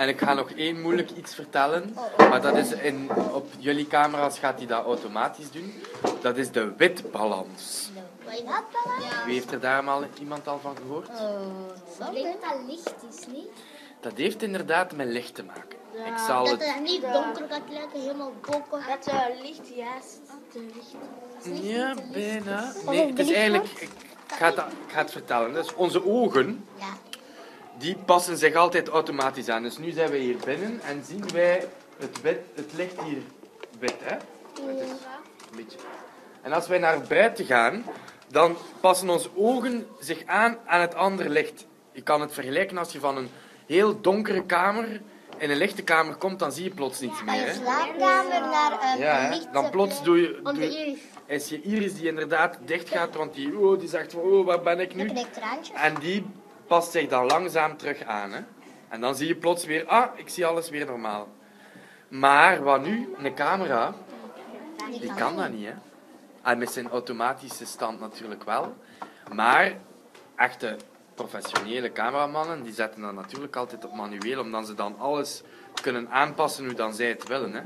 En ik ga nog één moeilijk iets vertellen. Maar dat is in, op jullie camera's gaat hij dat automatisch doen. Dat is de witbalans. Dat? Wie heeft er daar al iemand al van gehoord? Ik denk dat dat licht is, niet? Dat heeft inderdaad met licht te maken. Ik zal Dat het... het niet donker gaat lijken, helemaal donker. Dat uh, licht juist te licht. Ja, bijna. Nee, het is eigenlijk... Ik ga het, ik ga het vertellen. Dus onze ogen, Ja. Die passen zich altijd automatisch aan. Dus nu zijn we hier binnen en zien wij het, wit, het licht hier wit, hè? Het is een beetje. En als wij naar buiten gaan, dan passen onze ogen zich aan aan het andere licht. Je kan het vergelijken als je van een heel donkere kamer in een lichte kamer komt, dan zie je plots niets Van meer. je Hè? slaapkamer naar een Ja, hè? licht dan plots doe je, doe- is je iris die inderdaad dicht gaat, want die, oh, die zegt van, oh, waar ben ik nu? Je? En die past zich dan langzaam terug aan. Hè? En dan zie je plots weer, ah, ik zie alles weer normaal. Maar wat nu? Een camera, die kan dat niet. Hè? En met zijn automatische stand natuurlijk wel. Maar echte professionele cameramannen, die zetten dat natuurlijk altijd op manueel, omdat ze dan alles kunnen aanpassen hoe dan zij het willen. Hè?